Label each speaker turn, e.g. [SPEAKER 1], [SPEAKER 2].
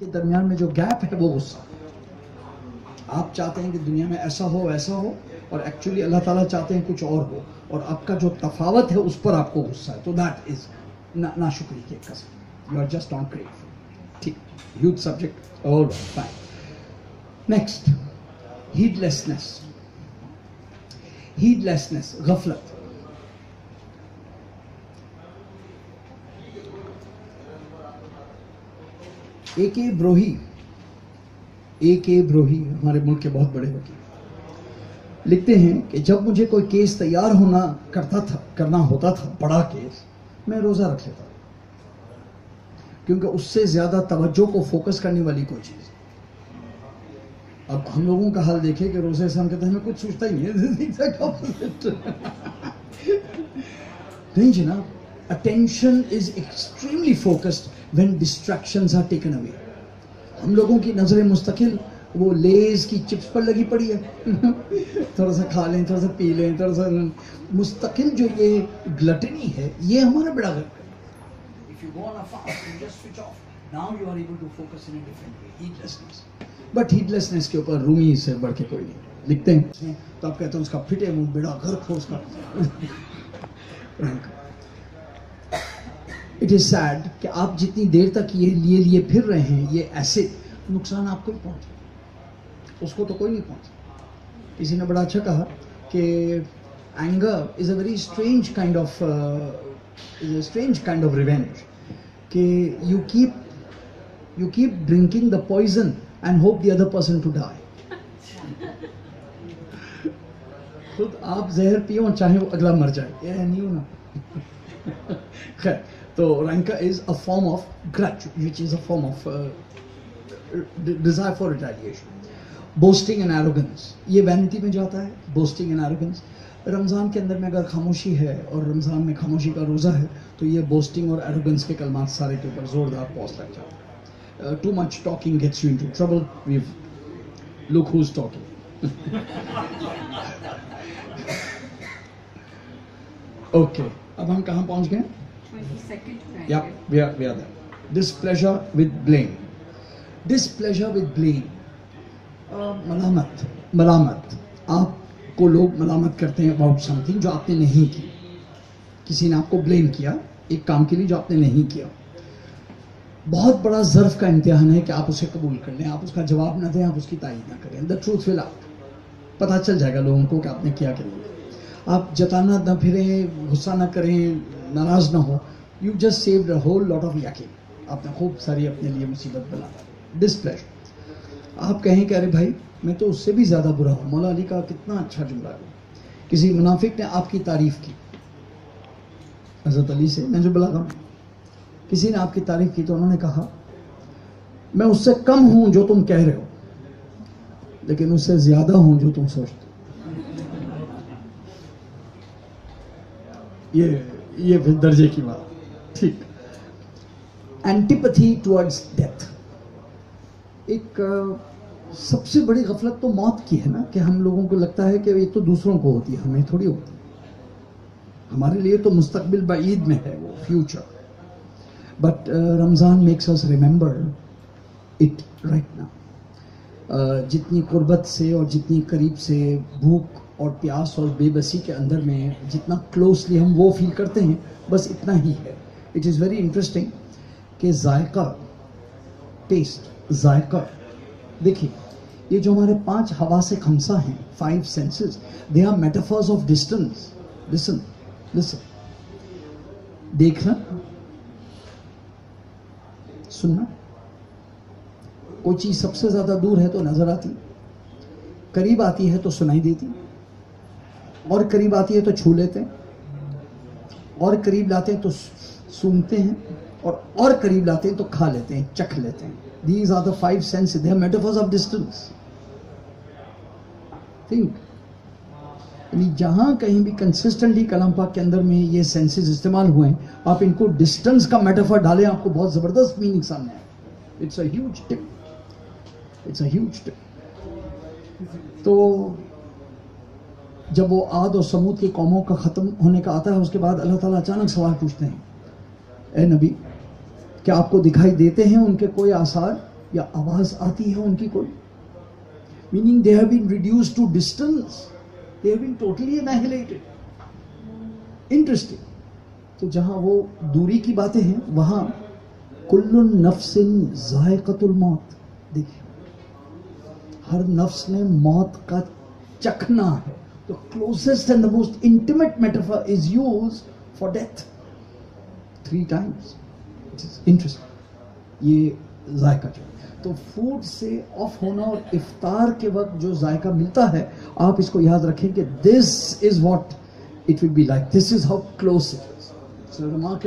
[SPEAKER 1] के दरमियान में जो गैप है वो गुस्सा। आप चाहते हैं कि दुनिया में ऐसा हो, वैसा हो, और एक्चुअली अल्लाह ताला चाहते हैं कुछ और हो, और आपका जो तफावत है उस पर आपको गुस्सा है। तो दैट इज़ ना शुक्री के कसम। You are just not grateful ठीक। ह्यूज सब्जेक्ट और फाइन नेक्स्ट हीडलेसनेस हीडलेसनेस गफलत। ए के ब्रोही ए के ब्रोही, हमारे मुल्क के बहुत बड़े वकील। लिखते हैं कि जब मुझे कोई केस तैयार होना करता था, करना होता था, बड़ा केस, मैं रोज़ा रख लेता। क्योंकि उससे ज़्यादा तवज्जो को फोकस करने वाली कोई चीज़। अब हम लोगों का हाल देखें कि रोज़े से हम कहते हैं कुछ सोचता ही नहीं नहीं जनाब attention is extremely focused when distractions are taken away हम लोगों की नज़रें मुस्तकिल वो लेज की चिप्स पर लगी पड़ी है। थोड़ा सा खा लें थोड़ा सा पी लें थोड़ा सा मुस्तकिल जो ये ग्लटनी है ये हमारा बड़ा गर्व है। If you go on fast you just switch off now you are able to focus in different way heedlessness but heedlessness के ऊपर रूमी से बढ़ के कोई नहीं। लिखते हैं। तो आप कहते हैं उसका फिटे मुँह बेड़ा घर खोस का इट इज़ सैड कि आप जितनी देर तक ये लिए लिए फिर रहे हैं, ये ऐसे नुकसान आपको ही पहुँचे उसको तो कोई नहीं पहुँचा। किसी ने बड़ा अच्छा कहा कि anger is a very strange kind of is a strange kind of revenge कि you keep you keep drinking the poison and hope the other person to die खुद आप जहर पियो चाहे वो अगला मर जाए। ये नहीं हो ना। खैर तो rancor a form of grudge, which is a form of uh, desire for retaliation. Boasting and arrogance ये वैनिटी में जाता है बोस्टिंग एंड एरोगेंस रमज़ान के अंदर में अगर खामोशी है और रमज़ान में खामोशी का रोज़ा है तो ये बोस्टिंग और एरोगेंस के कलमात सारे के ऊपर ज़ोरदार पौस लग जाता है। Too much talking gets you into trouble we look who's talking okay अब हम कहाँ पहुँच गए? Yeah, we are, we are there. Displeasure with blame. Displeasure with blame. Uh, मलामत मलामत आपको लोग मलामत करते हैं अबाउट समथिंग जो आपने नहीं की किसी ने आपको ब्लेम किया एक काम के लिए जो आपने नहीं किया। बहुत बड़ा जर्फ का इम्तिहान है कि आप उसे कबूल कर लें। आप उसका जवाब ना दें आप उसकी तारीफ़ ना करें। द ट्रूथ विल आउट पता चल जाएगा लोगों को कि आपने किया क्या। नहीं आप जताना ना फिरें, गुस्सा ना करें, नाराज़ ना हो। You just save a whole lot of यकीन आपने खूब सारी अपने लिए मुसीबत बना डिस्प्लेज आप कहें कि, अरे भाई, मैं तो उससे भी ज़्यादा बुरा हूँ। मौला अली का कितना अच्छा जुमला है। किसी मुनाफिक ने आपकी तारीफ़ की। हज़रत अली से, मैं जो बुला रहा किसी ने आपकी तारीफ़ की तो उन्होंने कहा, मैं उससे कम हूँ जो तुम कह रहे हो, लेकिन उससे ज़्यादा हूँ जो तुम सोचते ये ये फिर दर्जे की बात। ठीक। एंटीपैथी टुवर्ड्स डेथ एक सबसे बड़ी गफलत तो मौत की है ना, कि हम लोगों को लगता है कि ये तो दूसरों को होती है, हमें थोड़ी होती हमारे लिए तो मुस्तकबिल बईद में है वो future but Ramzan makes us remember it right ना जितनी कुर्बत से और जितनी करीब से भूख और प्यास और बेबसी के अंदर में जितना क्लोजली हम वो फील करते हैं, बस इतना ही है। इट इज़ वेरी इंटरेस्टिंग कि जायका टेस्ट जायका। देखिए, ये जो हमारे पाँच हवा से खमसा हैं five senses they are metaphors of distance listen listen देखना, सुनना। कोई चीज़ सबसे ज़्यादा दूर है तो नज़र आती। करीब आती है तो सुनाई देती। और करीब आती है तो छू लेते हैं। और करीब लाते हैं तो सूंघते हैं। और और करीब लाते हैं तो खा लेते हैं, चख लेते हैं। These are the five sense they metaphors of distance think जहाँ कहीं भी कंसिस्टेंटली कलम पाक के अंदर में ये सेंसेस इस्तेमाल हुए हैं, आप इनको डिस्टेंस का मेटाफर डालें, आपको बहुत ज़बरदस्त मीनिंग सामने आए। It's a huge tip it's a huge tip तो जब वो आद और समूद की कौमों का ख़त्म होने का आता है, उसके बाद अल्लाह ताला अचानक सवाल पूछते हैं, ए नबी, क्या आपको दिखाई देते हैं उनके कोई आसार या आवाज़ आती है उनकी कोई? Meaning they have been reduce to distance they have been totally annihilated interesting तो जहाँ वो दूरी की बातें हैं, वहाँ कुल्लुन नफ्सिन जायकतुल मौत। देखिए, हर नफ्स ने मौत का चखना है। तो closest and the most intimate metaphor is use for death three times interesting ये जायका जो तो फ़ूड से ऑफ़ होना और इफ्तार के वक्त जो जायका मिलता है, आप इसको याद रखें कि this is what it will be like this is how close it is